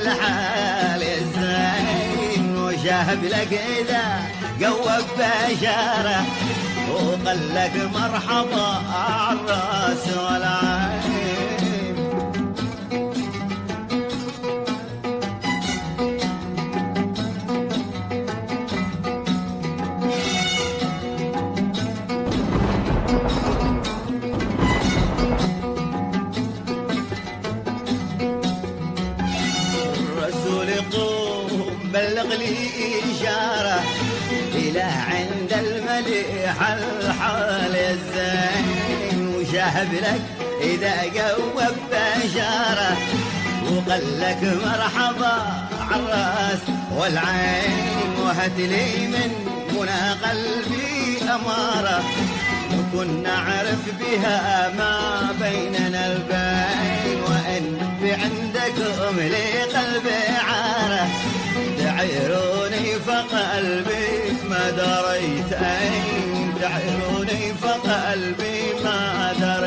الحال الزين وشاهب لك إذا قوك بشارة وقال لك مرحبا عالراس ولا بلغ لي إشارة إلى عند المليح الحال الزين. وشهب لك إذا قوب بشارة وقال لك مرحبا عالراس والعين. وهت لي من منى قلبي أمارة وكنا نعرف بها ما بيننا البين. وإن بعندكم لي قلبي تعيروني فقلبي ما دريت أين تعيروني فقلبي ما دريت